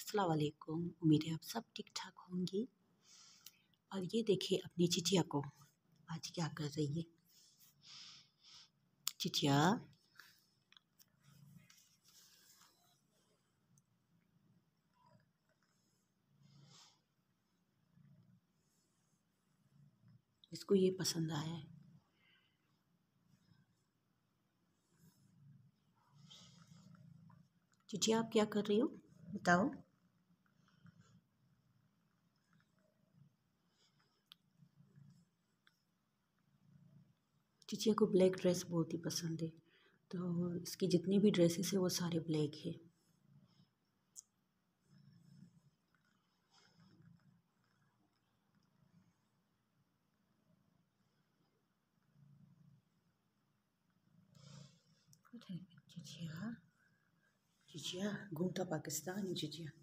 अस्सलाम वालेकुम उम्मीद है आप सब ठीक ठाक होंगी। और ये देखिए अपनी चिटिया को, आज क्या कर रही है? चिटिया इसको ये पसंद आया है। चिटिया आप क्या कर रही हो? बताओ। चिचिया को ब्लैक ड्रेस बहुत ही पसंद है। तो इसकी जितनी भी ड्रेसेस है वो सारे ब्लैक है। चिचिया चिचिया घूमता पाकिस्तान चिचिया